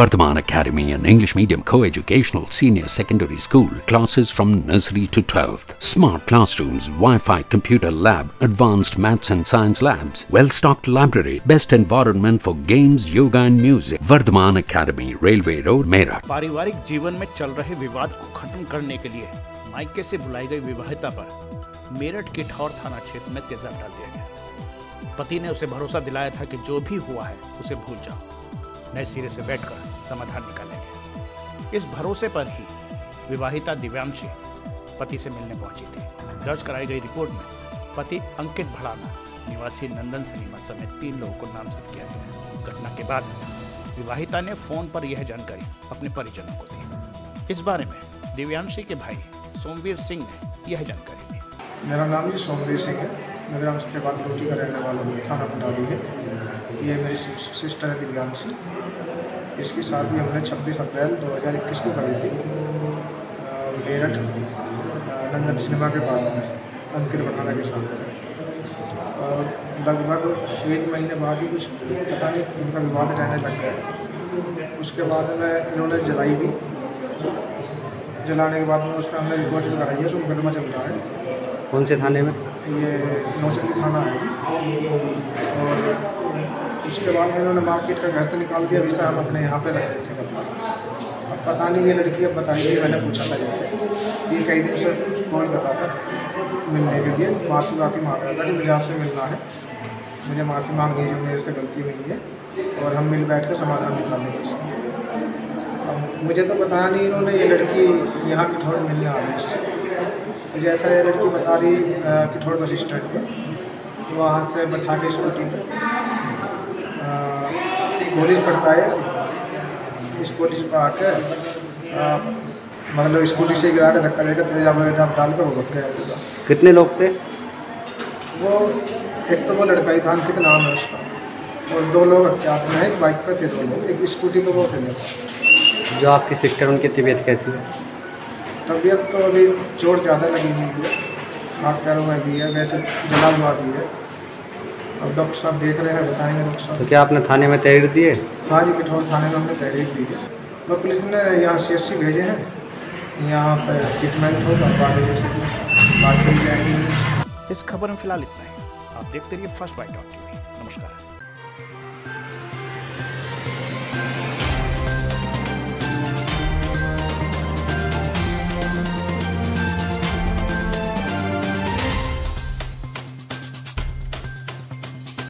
Vardhaman Academy, an English medium co-educational senior secondary school, classes from nursery to 12th. Smart classrooms, Wi-Fi computer lab, advanced maths and science labs, well-stocked library, best environment for games, yoga and music. Vardhaman Academy, Railway Road, Mera. पारिवारिक जीवन में चल रहे विवाद को खत्म करने के लिए मायके से बुलाई गई विवाहिता पर मेरठ के ठौर थाना क्षेत्र में तेजाब डाल दिया गया पति ने उसे भरोसा दिलाया था कि जो भी हुआ है उसे भूल जाओ नए सिरे से बैठकर समाधान निकालेंगे इस भरोसे पर ही विवाहिता दिव्यांशी पति से मिलने पहुँची थी। दर्ज कराई गई रिपोर्ट में पति अंकित भड़ाना, निवासी नंदन सलीमा समेत तीन लोगों को नामजद किया गया। घटना के बाद विवाहिता ने फ़ोन पर यह जानकारी अपने परिजनों को दी। इस बारे में दिव्यांशी के भाई सोमवीर सिंह ने यह जानकारी दी। मेरा नाम जी सोमवीर सिंह है। मैं ग्राम के बाद रोटी का रहने वाला हूँ थाना मंडाली है। ये मेरी सिस्टर है दिव्यांशी। इसकी शादी हमने 26 अप्रैल 2021 को करी थी। मेरठ नंदन सिनेमा के पास में अंकित बनाना के साथ में। और लगभग एक महीने बाद ही कुछ पता नहीं उनका विवाद रहने लग गया। उसके बाद में इन्होंने जलाई भी। जलाने के बाद में उसमें हमने रिपोर्ट भी कराई है उसमें मुकदमा चल रहा है। कौन से थाने में? ये नौचंदी थाना है। और उसके बाद में इन्होंने मार्केट का घर से निकाल दिया, अभी साहब अपने यहाँ पे रख रहे थे कपड़ा अब पता नहीं ये लड़की अब बताइए मैंने पूछा था जैसे। ये कई दिन से कॉल कर रहा था मिलने के लिए, माफ़ी वाफ़ी मांग रहा था कि मुझे आपसे मिलना है। मुझे माफ़ी मांगनी है मेरे से गलती हुई है। और हम मिल बैठ कर समाधान निकालेंगे इसका। अब मुझे तो बताया नहीं इन्होंने, ये लड़की यहाँ की थोड़ी मिलने आ रही इससे। तो जैसा ये लड़की बता रही किठौड़ बस स्टैंड पर तो वहाँ से बैठा के स्कूटी पर कॉलेज पढ़ता है। इस कॉलेज पर आकर मतलब स्कूटी से गिरा के धक्का देकर तेजा वगैरह डाल कर वो भग गया। कितने लोग थे? वो एक तो वो लड़का ही था अंकित नाम है उसका। और दो लोग अज्ञात में एक बाइक पर थे दो लोग। एक स्कूटी पर वो अकेले था। जो आपकी सिस्टर उनकी तबीयत कैसी है? तबीयत तो अभी चोट ज़्यादा लगी हुई है। हाथ पैरों में भी है वैसे जला हुआ भी है। अब डॉक्टर साहब देख रहे हैं बताएँगे डॉक्टर साहब। तो क्या आपने थाने में तहरीर दी है? हाँ जी कठोर थाने में हमने तहरीर दी है। तो पुलिस ने यहाँ सी भेजे हैं। यहाँ पर ट्रीटमेंट होगा बाद बात करी जाएगी। इस खबर में फ़िलहाल इतना ही। आप देखते रहिए फ़र्स्ट बाइट डॉक्टर नमस्कार।